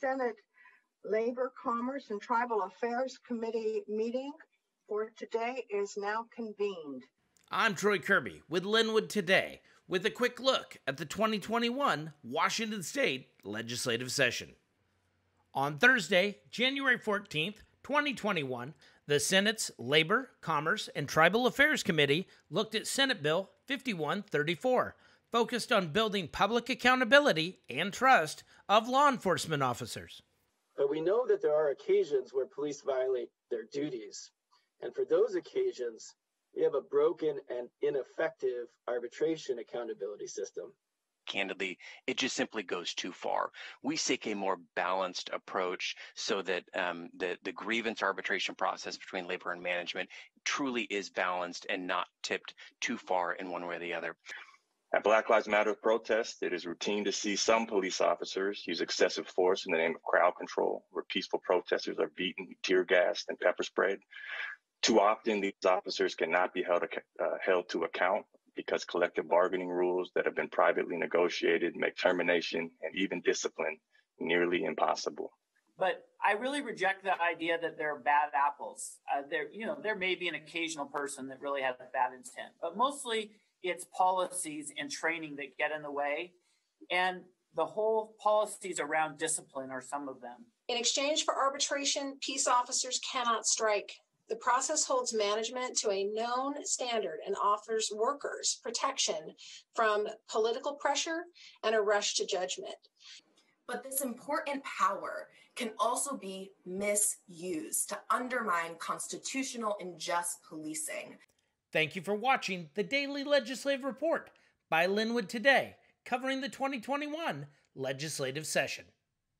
Senate Labor, Commerce, and Tribal Affairs Committee meeting for today is now convened. I'm Troy Kirby with Lynnwood Today with a quick look at the 2021 Washington State legislative session. On Thursday, January 14th, 2021, the Senate's Labor, Commerce, and Tribal Affairs Committee looked at Senate Bill 5134, focused on building public accountability and trust of law enforcement officers. But we know that there are occasions where police violate their duties. And for those occasions, we have a broken and ineffective arbitration accountability system. Candidly, it just simply goes too far. We seek a more balanced approach so that um, the, the grievance arbitration process between labor and management truly is balanced and not tipped too far in one way or the other. At Black Lives Matter protests, it is routine to see some police officers use excessive force in the name of crowd control, where peaceful protesters are beaten, tear gassed, and pepper sprayed. Too often, these officers cannot be held, uh, held to account because collective bargaining rules that have been privately negotiated make termination and even discipline nearly impossible. But I really reject the idea that there are bad apples. Uh, there, you know, there may be an occasional person that really has a bad intent, but mostly it's policies and training that get in the way, and the whole policies around discipline are some of them. In exchange for arbitration, peace officers cannot strike. The process holds management to a known standard and offers workers protection from political pressure and a rush to judgment. But this important power can also be misused to undermine constitutional and just policing. Thank you for watching the Daily Legislative Report by Lynnwood Today, covering the 2021 legislative session.